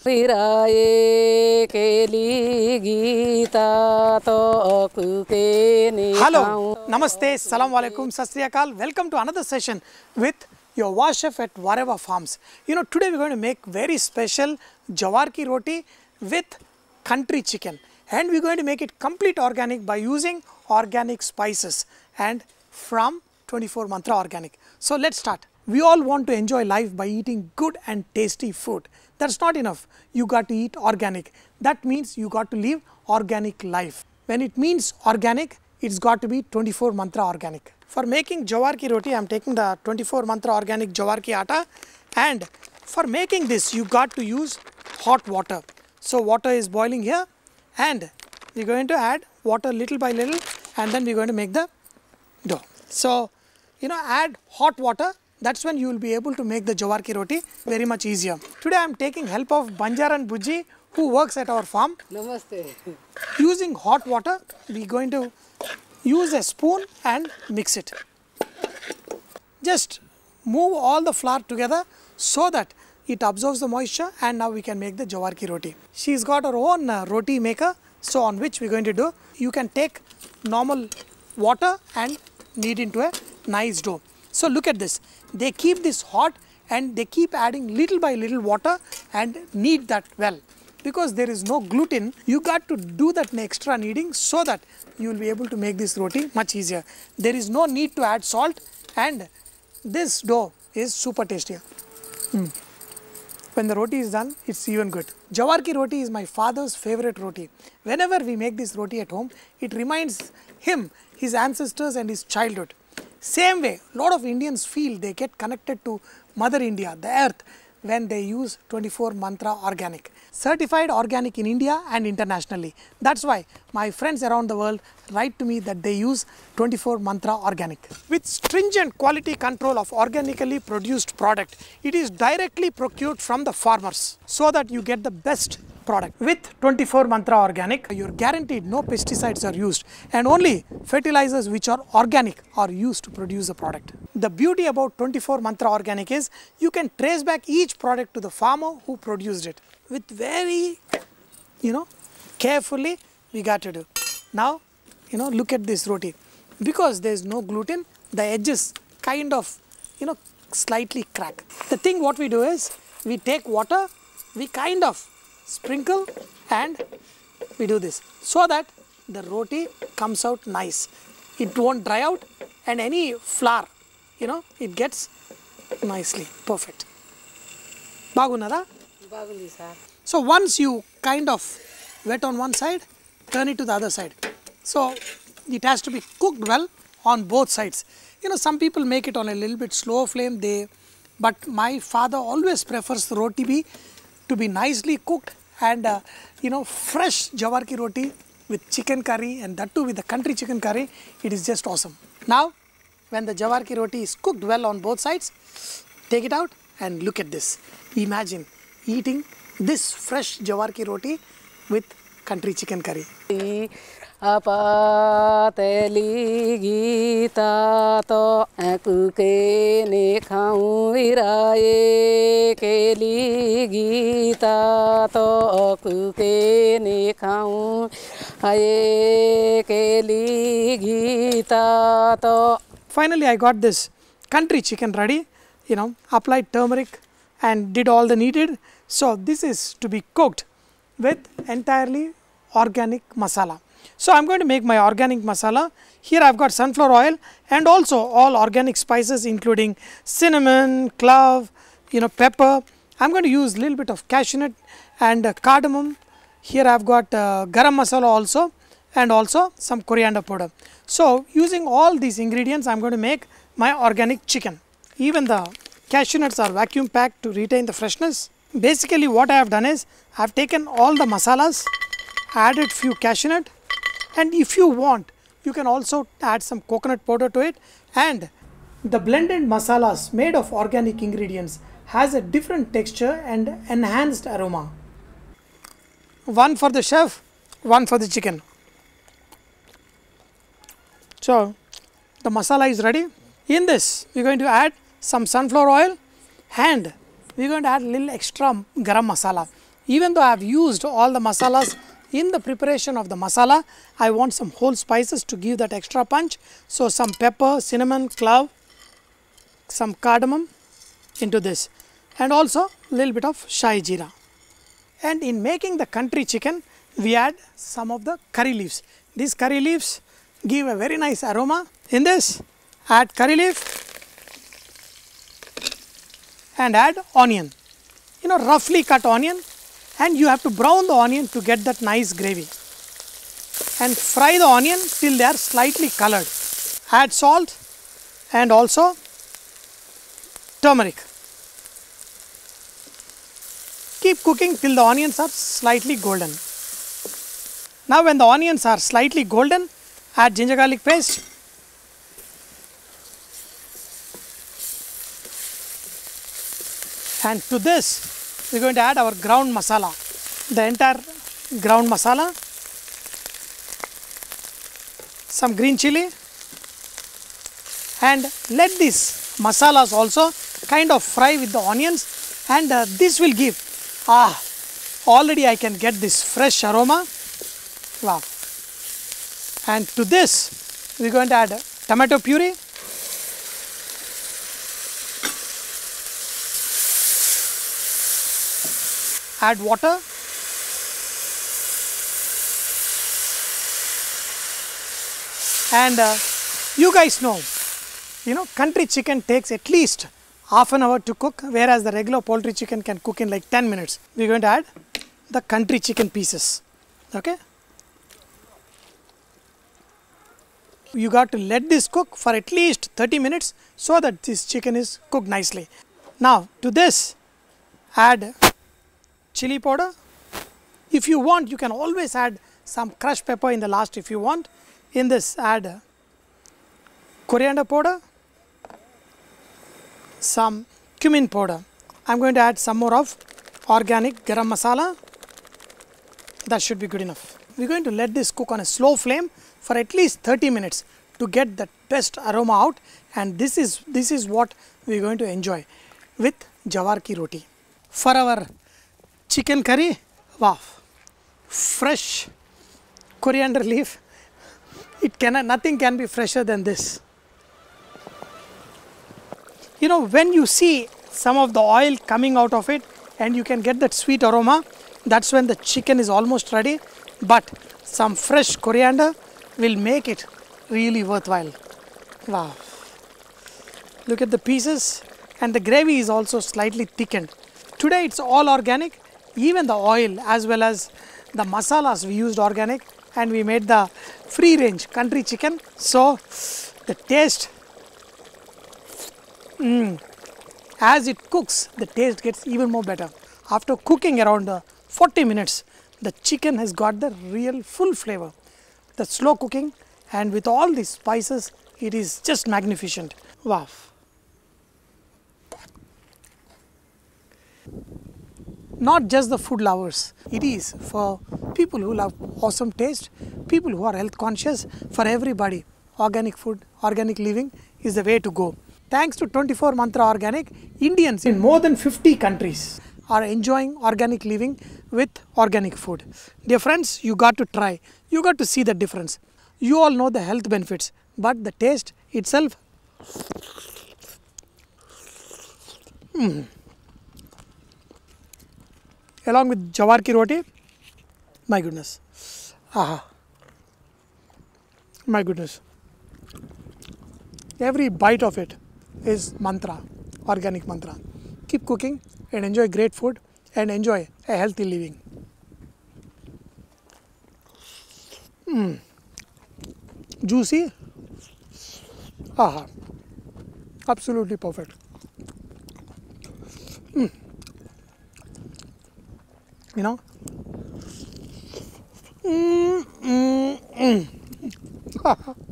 सिराए के गीता हेलो नमस्ते, सलाम वालेकुम सस्काल welcome to another session with your वाशफ at वारेवा farms you know today we going to make very special jowar की roti with country chicken and we going to make it complete organic by using organic spices and from 24 Mantra organic so let start We all want to enjoy life by eating good and tasty food. That's not enough. You got to eat organic. That means you got to live organic life. When it means organic, it's got to be 24 mantra organic. For making jowar ki roti, I'm taking the 24 mantra organic jowar ki atta and for making this, you got to use hot water. So water is boiling here and we're going to add water little by little and then we're going to make the dough. So, you know, add hot water. That's when you will be able to make the jowar ki roti very much easier. Today I am taking help of Banjaran Bujji who works at our farm. Namaste. Using hot water, we are going to use a spoon and mix it. Just move all the flour together so that it absorbs the moisture and now we can make the jowar ki roti. She's got her own uh, roti maker so on which we're going to do. You can take normal water and knead into a nice dough. So look at this. They keep this hot and they keep adding little by little water and knead that well. Because there is no gluten you got to do that extra kneading so that you will be able to make this roti much easier. There is no need to add salt and this dough is super tasty. Mm. when the roti is done it's even good. Jowar ki roti is my father's favorite roti. Whenever we make this roti at home it reminds him his ancestors and his childhood same way lot of indians feel they get connected to mother india the earth when they use 24 mantra organic certified organic in india and internationally. That's why my friends around the world write to me that they use 24 mantra organic. With stringent quality control of organically produced product it is directly procured from the farmers so that you get the best product with 24 mantra organic you're guaranteed no pesticides are used and only fertilizers which are organic are used to produce the product. The beauty about 24 mantra organic is you can trace back each product to the farmer who produced it with very you know carefully we got to do. Now you know look at this roti. Because there is no gluten the edges kind of you know slightly crack. The thing what we do is we take water we kind of sprinkle and we do this so that the roti comes out nice. It won't dry out and any flour, you know, it gets nicely, perfect. Bagunada? Bagundi, sir. So once you kind of wet on one side, turn it to the other side. So it has to be cooked well on both sides. You know, some people make it on a little bit slow flame, they, but my father always prefers the roti be to be nicely cooked and uh, you know fresh jowar ki roti with chicken curry and that too with the country chicken curry. It is just awesome. Now, when the jowar ki roti is cooked well on both sides, take it out and look at this. Imagine eating this fresh jowar ki roti with country chicken curry. अपातली गीता तो कुके ने खाऊं विराए केली गीता तो कुके ने खाऊं आए केली गीता तो Finally, I got this country chicken ready. You know, applied turmeric and did all the needed. So this is to be cooked with entirely organic masala. So I'm going to make my organic masala. Here I've got sunflower oil and also all organic spices including cinnamon, clove, you know, pepper. I'm going to use little bit of cashew nut and uh, cardamom. Here I've got uh, garam masala also and also some coriander powder. So using all these ingredients I'm going to make my organic chicken. Even the cashew nuts are vacuum packed to retain the freshness. Basically what I have done is I have taken all the masalas, added few cashew nut and if you want you can also add some coconut powder to it and the blended masalas made of organic ingredients has a different texture and enhanced aroma. One for the chef, one for the chicken. So the masala is ready. In this, we're going to add some sunflower oil and we're going to add a little extra garam masala. Even though I have used all the masalas in the preparation of the masala, I want some whole spices to give that extra punch. So some pepper, cinnamon, clove, some cardamom into this and also a little bit of shahi jeera. And in making the country chicken, we add some of the curry leaves. These curry leaves give a very nice aroma. In this, add curry leaf and add onion. You know, roughly cut onion and you have to brown the onion to get that nice gravy. And fry the onion till they are slightly colored. Add salt and also turmeric. Keep cooking till the onions are slightly golden. Now when the onions are slightly golden, add ginger garlic paste. And to this, we are going to add our ground masala. The entire ground masala, some green chili, and let these masalas also kind of fry with the onions and uh, this will give ah already I can get this fresh aroma wow and to this we are going to add tomato puree add water. And uh, you guys know you know country chicken takes at least half an hour to cook whereas the regular poultry chicken can cook in like 10 minutes. We're going to add the country chicken pieces okay? You got to let this cook for at least 30 minutes so that this chicken is cooked nicely. Now to this add chili powder. If you want you can always add some crushed pepper in the last if you want. In this add coriander powder some cumin powder. I'm going to add some more of organic garam masala. That should be good enough. We're going to let this cook on a slow flame for at least 30 minutes to get the best aroma out. And this is this is what we're going to enjoy with jowar ki roti. For our chicken curry? Wow. Fresh coriander leaf. It cannot nothing can be fresher than this. You know when you see some of the oil coming out of it and you can get that sweet aroma that's when the chicken is almost ready. But some fresh coriander will make it really worthwhile. Wow. Look at the pieces. And the gravy is also slightly thickened. Today it's all organic even the oil as well as the masalas we used organic and we made the free range country chicken. So the taste as it cooks the taste gets even more better. After cooking around uh, 40 minutes the chicken has got the real full flavor. The slow cooking and with all these spices it is just magnificent. Wow not just the food lovers. It is for people who love awesome taste people who are health conscious. For everybody organic food organic living is the way to go. Thanks to 24 mantra organic indians in more than 50 countries are enjoying organic living with organic food. Dear friends you got to try. You got to see the difference. You all know the health benefits but the taste itself. Mm, along with jawar ki roti my goodness aha my goodness every bite of it is mantra organic mantra keep cooking and enjoy great food and enjoy a healthy living mm. juicy aha absolutely perfect you know mm, mm, mm.